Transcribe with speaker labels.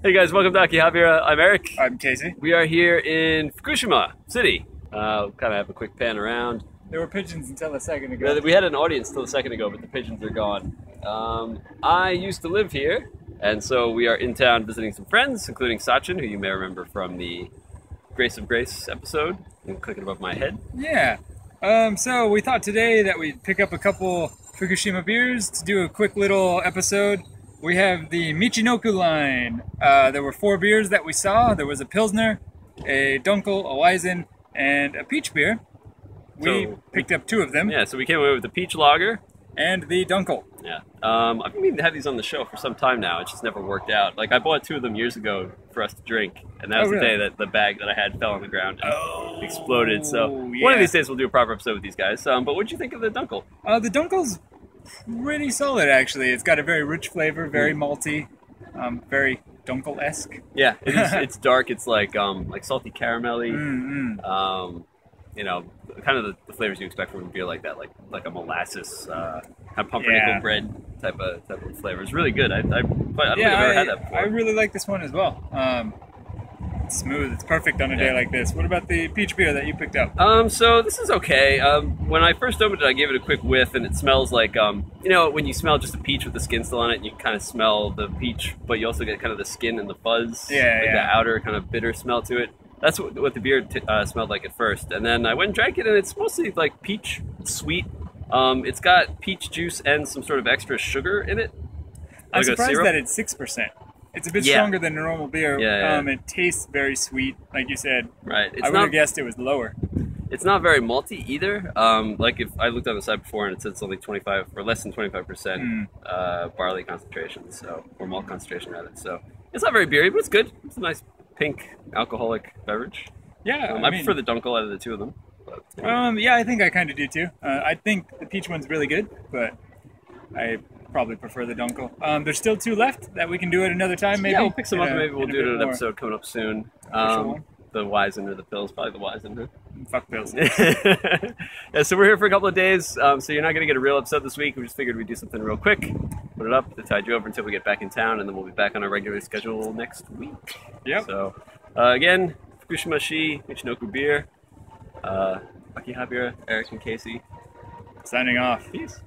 Speaker 1: Hey guys, welcome to Akihabeera. I'm Eric.
Speaker 2: I'm Casey.
Speaker 1: We are here in Fukushima City. Uh, kind of have a quick pan around.
Speaker 2: There were pigeons until a second ago.
Speaker 1: We had an audience till a second ago, but the pigeons are gone. Um, I used to live here, and so we are in town visiting some friends, including Sachin, who you may remember from the Grace of Grace episode. I'm clicking above my head.
Speaker 2: Yeah. Um, so we thought today that we'd pick up a couple Fukushima beers to do a quick little episode we have the Michinoku line. Uh, there were four beers that we saw. There was a Pilsner, a Dunkel, a Weizen, and a peach beer. We
Speaker 1: So,
Speaker 2: picked up two of them.
Speaker 1: Yeah, so we came away with the peach lager.
Speaker 2: And the Dunkel.
Speaker 1: Yeah, um, I've been meaning to have these on the show for some time now. It just never worked out. Like I bought two of them years ago for us to drink, and that
Speaker 2: Oh,
Speaker 1: was the day that the bag that I had fell on the ground and
Speaker 2: Oh,
Speaker 1: exploded. So one of these days we'll do a proper episode with these guys. Um, but what'd you think of the Dunkel?
Speaker 2: Uh, the Dunkel's pretty solid, actually. It's got a very rich flavor, very malty, um, very Dunkel-esque.
Speaker 1: Yeah, it is. it's dark. It's like um, like salty caramelly.
Speaker 2: Mm-mm.
Speaker 1: Um, you know, kind of the, the flavors you expect from a beer like that, like like a molasses, uh, kind of pumpernickel
Speaker 2: Yeah.
Speaker 1: bread type of type of flavor. It's really good. I, I, but I don't think I've
Speaker 2: yeah,
Speaker 1: ever
Speaker 2: I,
Speaker 1: had that before.
Speaker 2: I really like this one as well. Um, it's smooth. It's perfect on a day like this. What about the peach beer that you picked up?
Speaker 1: Um, so this is okay. Um, when I first opened it, I gave it a quick whiff, and it smells like um, you know, when you smell just a peach with the skin still on it, you kind of smell the peach, but you also get kind of the skin and the fuzz,
Speaker 2: Yeah,
Speaker 1: like
Speaker 2: yeah.
Speaker 1: the outer kind of bitter smell to it. That's what, what the beer t- uh, smelled like at first, and then I went and drank it, and it's mostly like peach, sweet. Um, it's got peach juice and some sort of extra sugar in it.
Speaker 2: I'm
Speaker 1: Like
Speaker 2: surprised that it's six percent. It's a bit
Speaker 1: Yeah.
Speaker 2: stronger than normal beer.
Speaker 1: Yeah, yeah.
Speaker 2: Um, it tastes very sweet, like you said.
Speaker 1: Right. It's
Speaker 2: I would
Speaker 1: not
Speaker 2: have guessed it was lower.
Speaker 1: It's not very malty either. Um, like if I looked on the side before and it said it's only 25 or less than 25 percent
Speaker 2: Mm.
Speaker 1: uh, barley concentration, so or malt concentration rather. So it's not very beery, but it's good. It's a nice pink alcoholic beverage.
Speaker 2: Yeah,
Speaker 1: Um,
Speaker 2: I,
Speaker 1: I,
Speaker 2: mean,
Speaker 1: prefer the Dunkel out of the two of them. But, yeah.
Speaker 2: Um, yeah, I think I kind of do too. Uh, I think the peach one's really good, but I probably prefer the Dunkel. Um, there's still two left that we can do at another time. Maybe
Speaker 1: yeah, we'll pick some up.
Speaker 2: a-
Speaker 1: Maybe we'll do it in an episode coming up soon. Um, the Weizen or the pills, probably the. Huh?
Speaker 2: Fuck pills.
Speaker 1: yeah, so we're here for a couple of days. Um, so you're not going to get a real episode this week. We just figured we'd do something real quick, put it up to tide you over until we get back in town, and then we'll be back on our regular schedule next week.
Speaker 2: Yep.
Speaker 1: So uh, again, Fukushima Shi, Michinoku Beer, uh, Eric and Casey.
Speaker 2: Signing off.
Speaker 1: Peace.